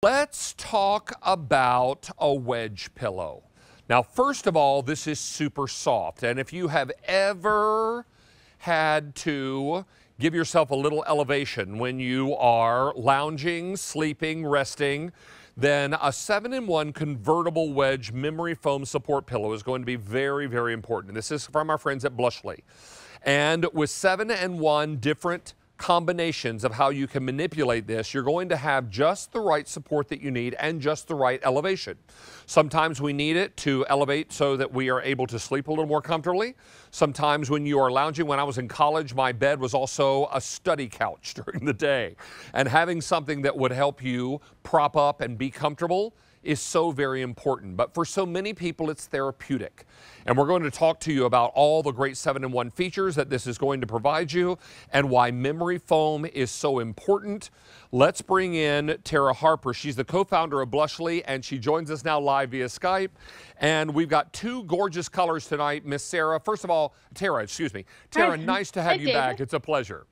Let's talk about a wedge pillow. Now, first of all, this is super soft. And if you have ever had to give yourself a little elevation when you are lounging, sleeping, resting, then a 7-in-1 convertible wedge memory foam support pillow is going to be very, very important. This is from our friends at Blushly. And with 7-in-1 different combinations of how you can manipulate this, you're going to have just the right support that you need and just the right elevation. Sometimes we need it to elevate so that we are able to sleep a little more comfortably. Sometimes when you are lounging, when I was in college, my bed was also a study couch during the day. And having something that would help you prop up and be comfortable is so very important. But for so many people, it's therapeutic. And we're going to talk to you about all the great 7-in-1 features that this is going to provide you and why memory foam is so important. Let's bring in Tara Harper. She's the co-founder of Blushly, and she joins us now live via Skype. And we've got two gorgeous colors tonight, Miss Sarah. First of all, Tara, excuse me. Tara, Hi. nice to have Hi, you David. back. It's a pleasure.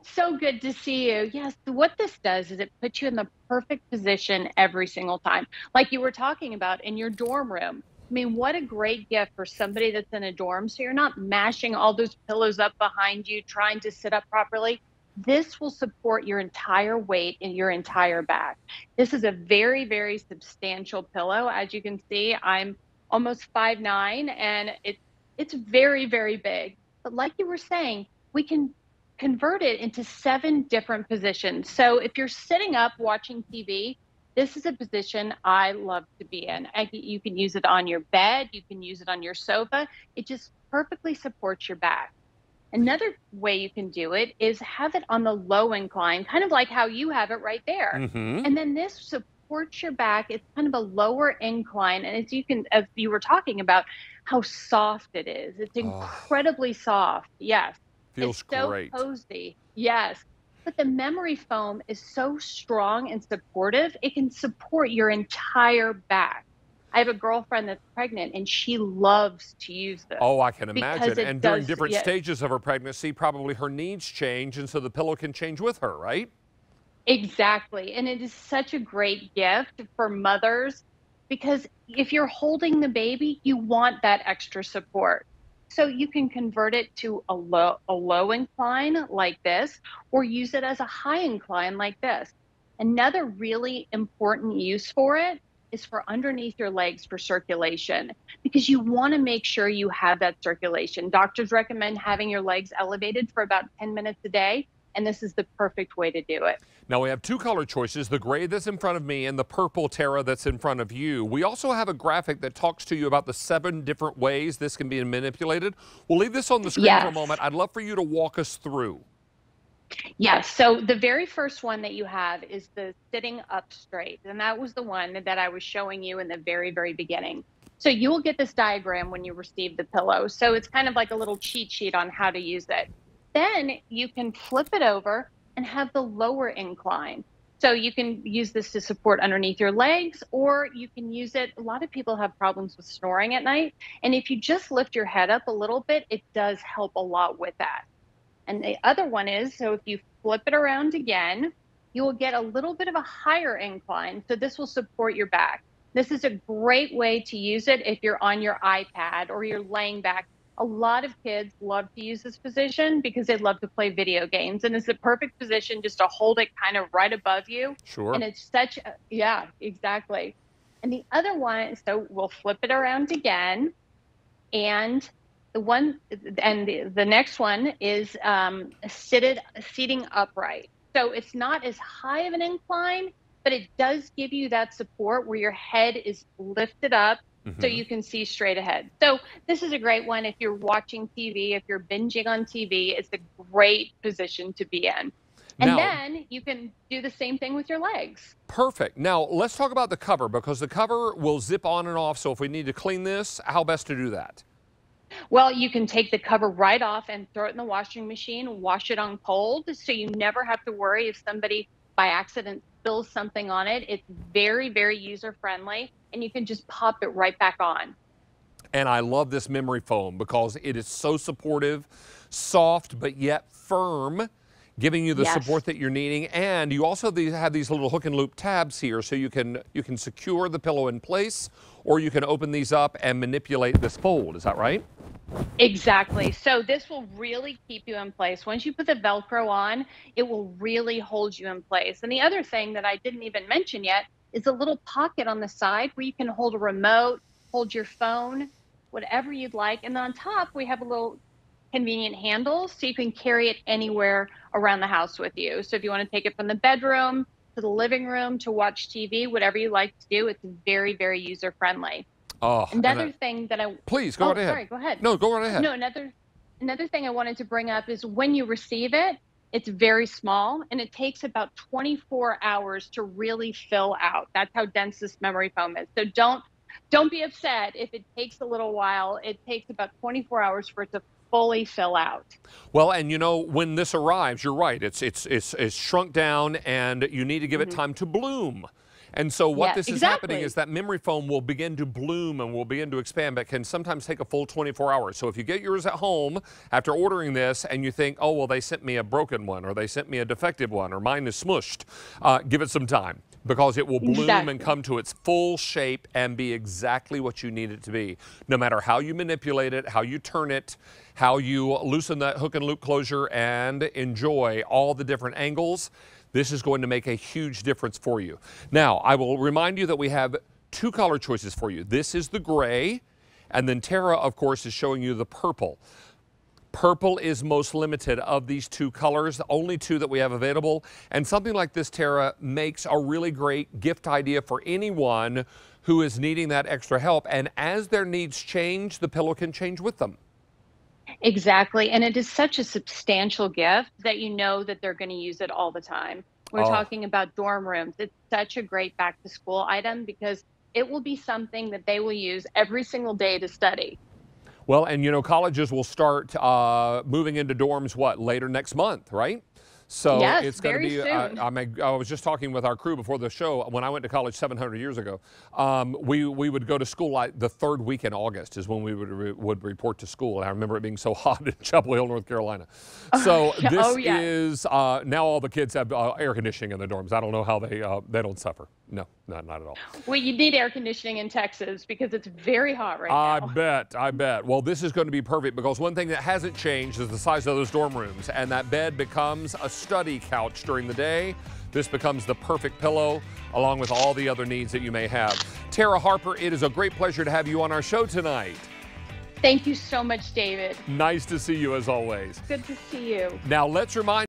So good to see you. Yes, what this does is it puts you in the perfect position every single time. Like you were talking about in your dorm room. I mean, what a great gift for somebody that's in a dorm. So you're not mashing all those pillows up behind you, trying to sit up properly. This will support your entire weight and your entire back. This is a very, very substantial pillow. As you can see, I'm almost five nine, and it's it's very, very big. But like you were saying, we can convert it into seven different positions. So if you're sitting up watching TV, this is a position I love to be in. I, you can use it on your bed, you can use it on your sofa. It just perfectly supports your back. Another way you can do it is have it on the low incline, kind of like how you have it right there. Mm-hmm. And then this supports your back. It's kind of a lower incline. And as you can, as you were talking about, how soft it is. It's incredibly oh. soft. Yes. Feels it's so great. cozy. Yes. But the memory foam is so strong and supportive, it can support your entire back. I have a girlfriend that's pregnant and she loves to use this. Oh, I can imagine. And does, during different yes. stages of her pregnancy, probably her needs change, and so the pillow can change with her, right? Exactly. And it is such a great gift for mothers because if you're holding the baby, you want that extra support. So you can convert it to a low, a low incline like this, or use it as a high incline like this. Another really important use for it is for underneath your legs for circulation because you want to make sure you have that circulation. Doctors recommend having your legs elevated for about 10 minutes a day and this is the perfect way to do it. Now we have two color choices, the gray that's in front of me and the purple Tara that's in front of you. We also have a graphic that talks to you about the seven different ways this can be manipulated. We'll leave this on the screen yes. for a moment. I'd love for you to walk us through. Yes. So the very first one that you have is the sitting up straight. And that was the one that I was showing you in the very, very beginning. So you will get this diagram when you receive the pillow. So it's kind of like a little cheat sheet on how to use it. Then you can flip it over and have the lower incline. So you can use this to support underneath your legs, or you can use it. A lot of people have problems with snoring at night. And if you just lift your head up a little bit, it does help a lot with that. And the other one is so if you flip it around again, you will get a little bit of a higher incline. So this will support your back. This is a great way to use it if you're on your iPad or you're laying back a lot of kids love to use this position because they love to play video games and it's the perfect position just to hold it kind of right above you. Sure. And it's such a, yeah exactly. And the other one so we'll flip it around again. And the one and the, the next one is um, seated seating upright. So it's not as high of an incline but it does give you that support where your head is lifted up Mm-hmm. so you can see straight ahead. So this is a great one if you're watching TV, if you're binging on TV, it's a great position to be in. And now, then you can do the same thing with your legs. Perfect. Now let's talk about the cover because the cover will zip on and off. So if we need to clean this, how best to do that? Well, you can take the cover right off and throw it in the washing machine, wash it on cold, so you never have to worry if somebody by accident spills something on it. It's very, very user friendly and you can just pop it right back on. And I love this memory foam because it is so supportive, soft, but yet firm giving you the Yes. support that you're needing. And you also have these little hook and loop tabs here, so you can you can secure the pillow in place, or you can open these up and manipulate this fold. Is that right? Exactly. So this will really keep you in place. Once you put the Velcro on, it will really hold you in place. And the other thing that I didn't even mention yet is a little pocket on the side where you can hold a remote, hold your phone, whatever you'd like. And on top, we have a little convenient handle so you can carry it anywhere around the house with you. So if you want to take it from the bedroom to the living room to watch TV, whatever you like to do, it's very, very user friendly. Oh, Another I- thing that I please go oh, right ahead. sorry, go ahead. No, go right ahead. No, another another thing I wanted to bring up is when you receive it, it's very small and it takes about 24 hours to really fill out. That's how dense this memory foam is. So don't don't be upset if it takes a little while. It takes about 24 hours for it to fully fill out. Well, and you know when this arrives, you're right. It's it's it's, it's shrunk down, and you need to give it mm-hmm. time to bloom. And so what. Yeah, this is happening is that memory foam will begin to bloom and will begin to expand, but can sometimes take a full 24 hours. So if you get yours at home after ordering this and you think, oh well, they sent me a broken one, or they sent me a defective one, or mine is smushed, uh, give it some time because it will bloom Exactly. and come to its full shape and be exactly what you need it to be. No matter how you manipulate it, how you turn it, how you loosen that hook and loop closure and enjoy all the different angles, this is going to make a huge difference for you. Now, I will remind you that we have two color choices for you. This is the gray, and then Tara, of course, is showing you the purple. Purple is most limited of these two colors, the only two that we have available. And something like this, Tara, makes a really great gift idea for anyone who is needing that extra help. And as their needs change, the pillow can change with them. Exactly. And it is such a substantial gift that you know that they're going to use it all the time. We're Oh. talking about dorm rooms. It's such a great back to school item because it will be something that they will use every single day to study. Well, and you know, colleges will start uh, moving into dorms, what, later next month, right? So Yes, it's going to be. Uh. I, mean, I was just talking with our crew before the show. When I went to college 700 years ago, um, we we would go to school like the third week in August is when we would re- would report to school. And I remember it being so hot in Chapel Hill, North Carolina. So this Oh, yeah. is uh, now all the kids have uh, air conditioning in the dorms. I don't know how they uh, they don't suffer. No, not not at all. Well, you need air conditioning in Texas because it's very hot right I now. I bet, I bet. Well, this is going to be perfect because one thing that hasn't changed is the size of those dorm rooms, and that bed becomes a study couch during the day. This becomes the perfect pillow, along with all the other needs that you may have. Tara Harper, it is a great pleasure to have you on our show tonight. Thank you so much, David. Nice to see you as always. Good to see you. Now, let's remind